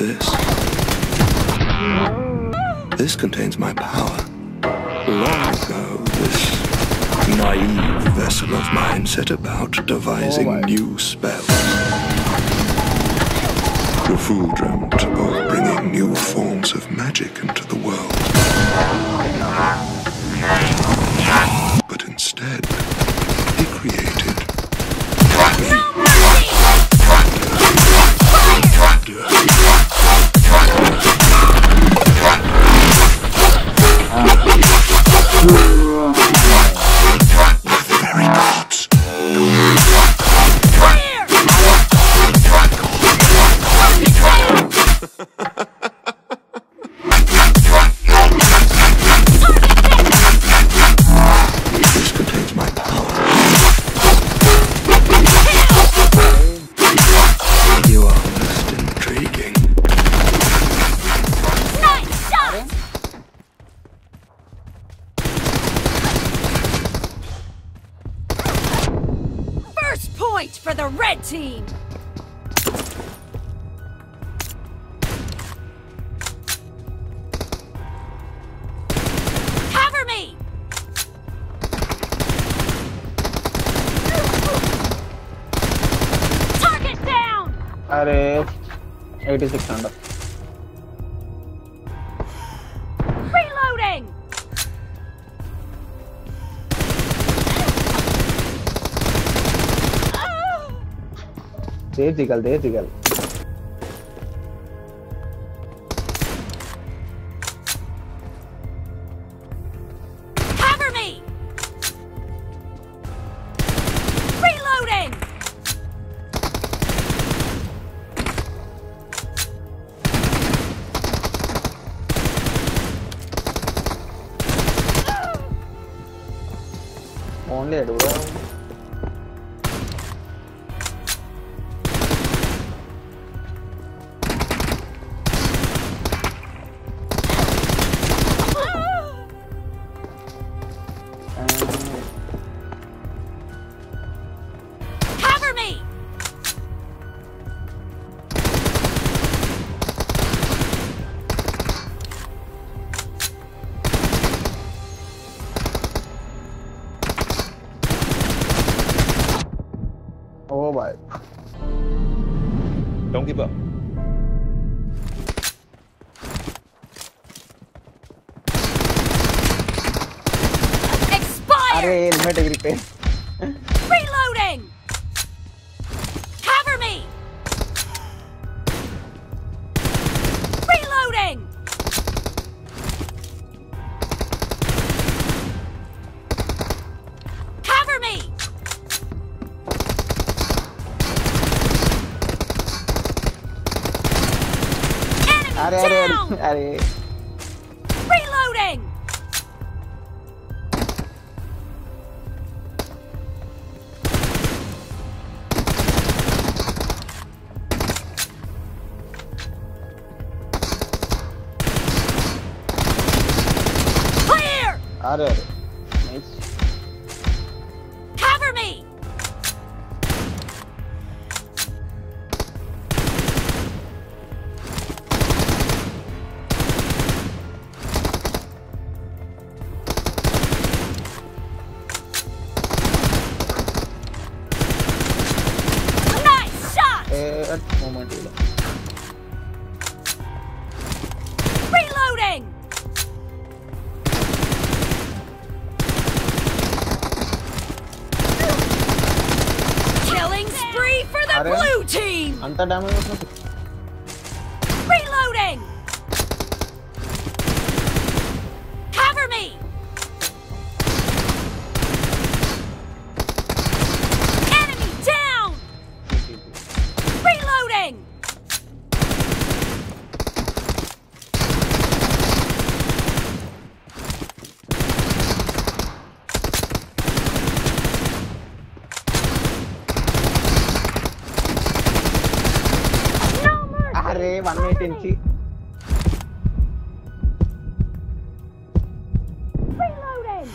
this. This contains my power. Long ago, this naive vessel of mine set about devising Oh new spells. The fool dreamt of bringing new forms of magic into the world. But instead, he created team. Cover me! Target down! Are 86 under. तेज निकल तेज निकल Cover me! Oh my. Don't give up. Expire. Arey, helmet agri out of here. Reloading! Clear! Out team! అంత tendency. Reloading.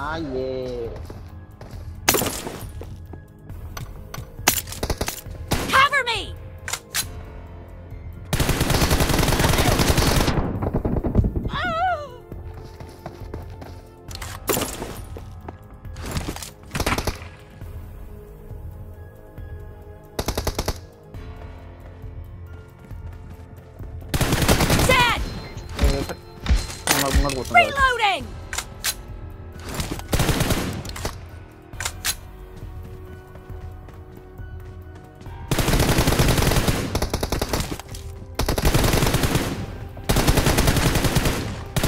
Ah, yeah. doesn't Reloading!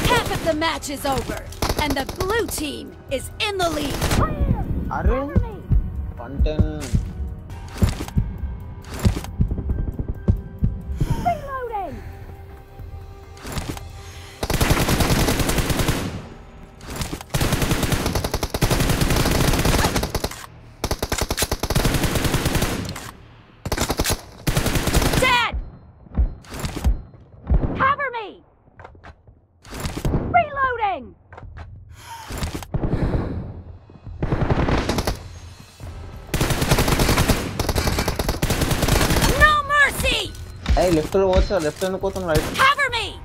Half of the match is over, and the blue team is in the lead. Arun, content. Hey, left to watch, left hand ko, some right. Cover me!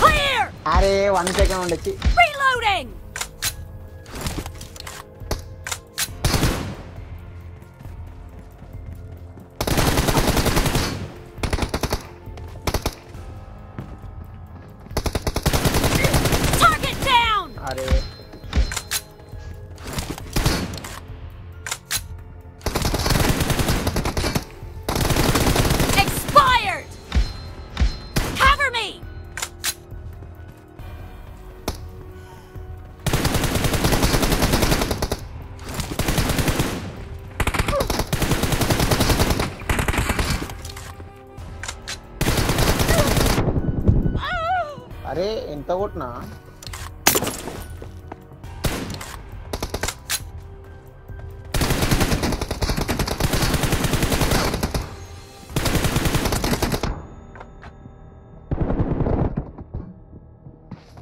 Clear! Are one second on the Reloading! down! అరే Expired! Cover me! అరే ఎంత కొట్టినా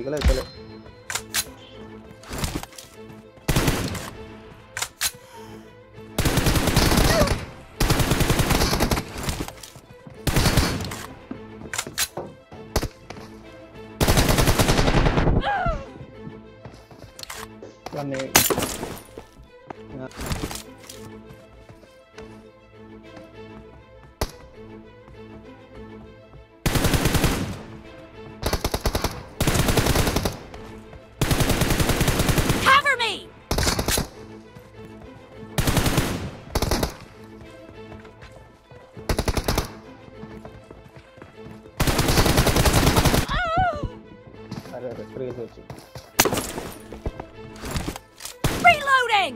ดีก็เลยไปเลยวันนี้ అరే అరే freeze వచ్చి Reloading!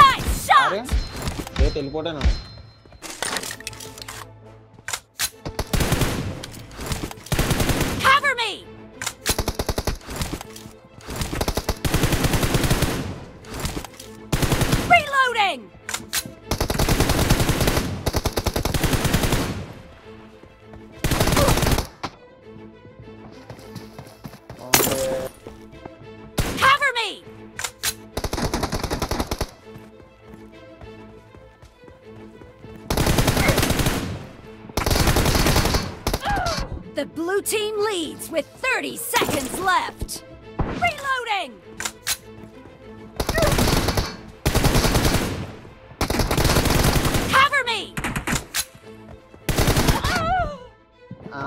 Nice అరే shot! Rate వెళ్ళిపోతాను The blue team leads with 30 seconds left. Reloading! Cover me! ఆ,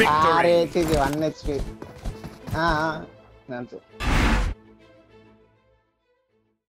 Victory. 아래 쪽이 왔네 지 아, 아, 아. 난또.